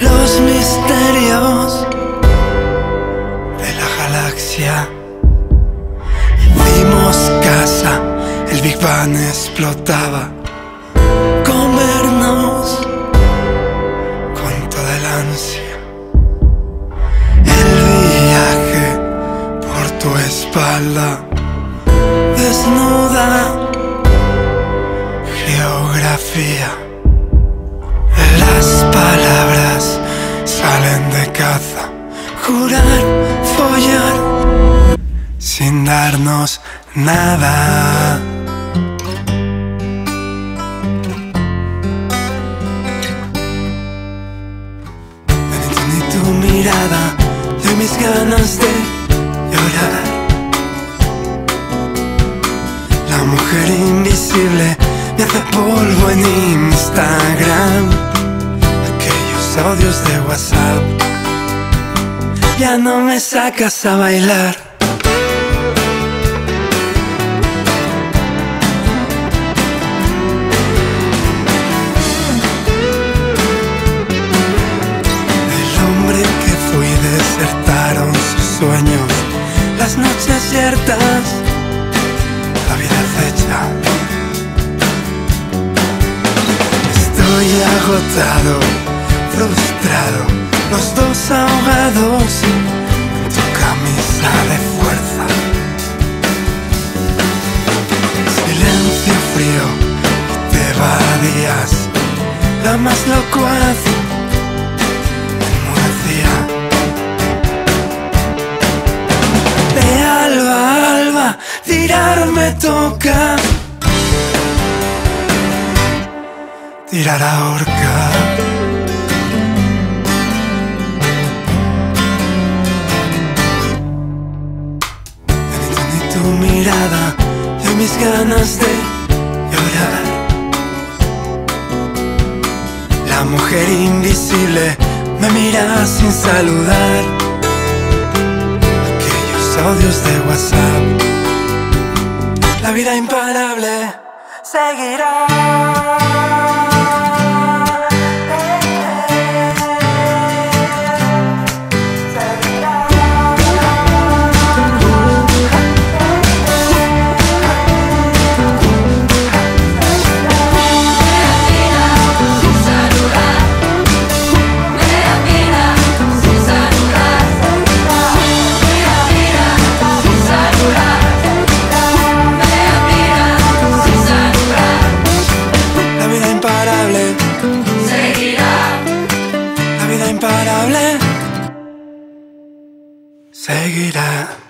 Los misterios de la galaxia. Dimos casa, el Big Bang explotaba. Comernos con toda el ansia. El viaje por tu espalda desnuda. Caza. Jurar, follar. Sin darnos nada. Entendí tu mirada de mis ganas de llorar. La mujer invisible me hace polvo en Instagram. Aquellos audios de WhatsApp. Ya no me sacas a bailar. El hombre que fui desertaron sus sueños, las noches ciertas, la vida fecha. Estoy agotado, frustrado, los dos ahogados en tu camisa de fuerza. Silencio frío, te evadías, la más locuaz enmudecía. De alba alba, tirarme toca. Tirar a. de mis ganas de llorar. La mujer invisible me mira sin saludar. Aquellos audios de WhatsApp. La vida imparable seguirá. Seguirá.